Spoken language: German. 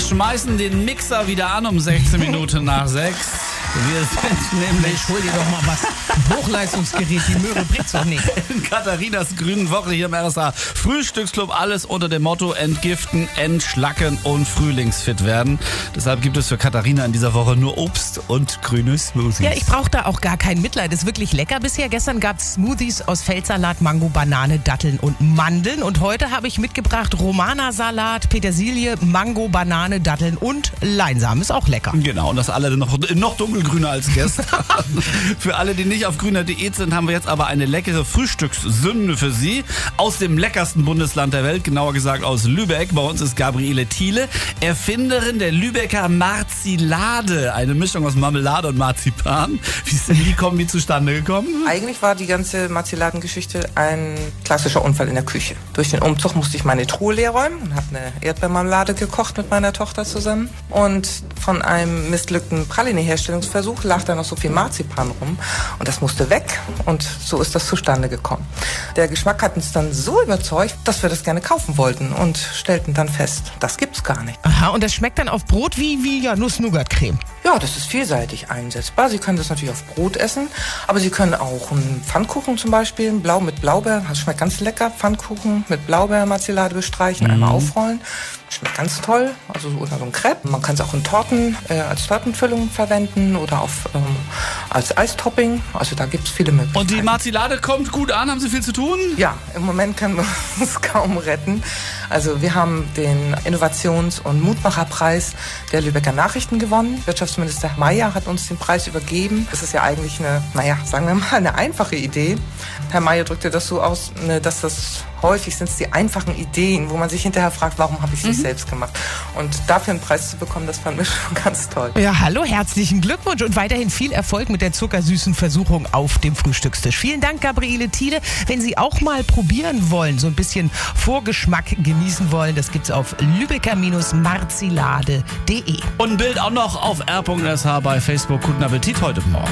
Schmeißen den Mixer wieder an um 16 Minuten nach 6. Wir sind nämlich. Mensch, hol dir doch mal was. Hochleistungsgerät, die Möhre bringt's doch nicht. in Katharinas grünen Woche hier im RSA Frühstücksclub. Alles unter dem Motto Entgiften, Entschlacken und Frühlingsfit werden. Deshalb gibt es für Katharina in dieser Woche nur Obst und grüne Smoothies. Ja, ich brauche da auch gar kein Mitleid. Ist wirklich lecker bisher. Gestern gab's Smoothies aus Feldsalat, Mango, Banane, Datteln und Mandeln. Und heute habe ich mitgebracht Romana-Salat, Petersilie, Mango, Banane, Datteln und Leinsamen. Ist auch lecker. Genau, und das alle noch, noch dunkelgrüner als gestern. für alle, die nicht auf grüner Diät sind, haben wir jetzt aber eine leckere Frühstückssünde für Sie. Aus dem leckersten Bundesland der Welt, genauer gesagt aus Lübeck. Bei uns ist Gabriele Thiele, Erfinderin der Lübecker Marzilade. Eine Mischung aus Marmelade und Marzipan. Wie ist denn die Kombi zustande gekommen? Eigentlich war die ganze Marziladengeschichte ein klassischer Unfall in der Küche. Durch den Umzug musste ich meine Truhe leer räumen und habe eine Erdbeermarmelade gekocht mit meiner Tochter zusammen. Und von einem missglückten Praline-Herstellungsversuch lag da noch so viel Marzipan rum und das musste weg und so ist das zustande gekommen. Der Geschmack hat uns dann so überzeugt, dass wir das gerne kaufen wollten und stellten dann fest, das gibt's gar nicht. Aha, und das schmeckt dann auf Brot wie, wie ja, Nuss-Nougat-Creme. Ja, das ist vielseitig einsetzbar. Sie können das natürlich auf Brot essen, aber Sie können auch einen Pfannkuchen zum Beispiel, blau mit Blaubeer, das schmeckt ganz lecker. Pfannkuchen mit Blaubeermarzelade bestreichen, einmal aufrollen. Schmeckt ganz toll. Also oder so ein Crepe. Man kann es auch in Torten äh, als Tortenfüllung verwenden oder auf, ähm, als Eistopping. Also da gibt's viele Möglichkeiten. Und die Marzilade kommt gut an. Haben Sie viel zu tun? Ja, im Moment können wir uns kaum retten. Also wir haben den Innovations- und Mutmacherpreis der Lübecker Nachrichten gewonnen. Wirtschaftsminister Mayer hat uns den Preis übergeben. Das ist ja eigentlich eine, naja, sagen wir mal, eine einfache Idee. Herr Mayer drückte das so aus, ne, dass das häufig sind es die einfachen Ideen, wo man sich hinterher fragt, warum habe ich es nicht selbst gemacht. Und dafür einen Preis zu bekommen, das fand ich schon ganz toll. Ja, hallo, herzlichen Glückwunsch und weiterhin viel Erfolg mit der zuckersüßen Versuchung auf dem Frühstückstisch. Vielen Dank, Gabriele Thiele. Wenn Sie auch mal probieren wollen, so ein bisschen Vorgeschmack genießen wollen, das gibt's auf lübecker-marzilade.de. Und ein Bild auch noch auf r.sh bei Facebook. Guten Appetit heute Morgen.